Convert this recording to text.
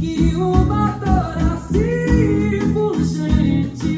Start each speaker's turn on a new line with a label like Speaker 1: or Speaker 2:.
Speaker 1: Que o dor assim urgente